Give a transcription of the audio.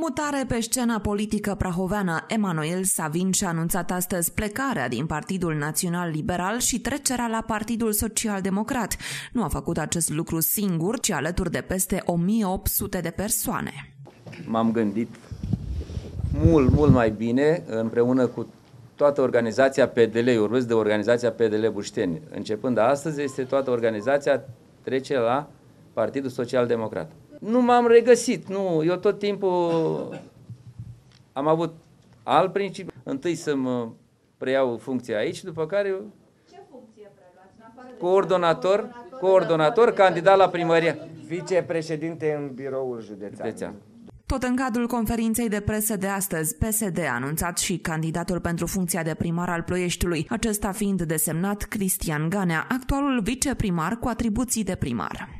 Mutare pe scena politică prahoveană, Emanuel Savin și-a anunțat astăzi plecarea din Partidul Național Liberal și trecerea la Partidul Social Democrat. Nu a făcut acest lucru singur, ci alături de peste 1800 de persoane. M-am gândit mult, mult mai bine împreună cu toată organizația PDL, urmez de organizația PDL Bușteni. Începând de astăzi, este toată organizația trece la Partidul Social Democrat nu m-am regăsit. Nu, eu tot timpul am avut alt principiu. Întâi să mă preiau funcția aici, după care Ce funcție preluați? Coordonator, coordonator, candidat la primărie. Vicepreședinte în biroul județean. Județean. Tot în cadrul conferinței de presă de astăzi, PSD a anunțat și candidatul pentru funcția de primar al Ploieștiului, acesta fiind desemnat Cristian Ganea, actualul viceprimar cu atribuții de primar.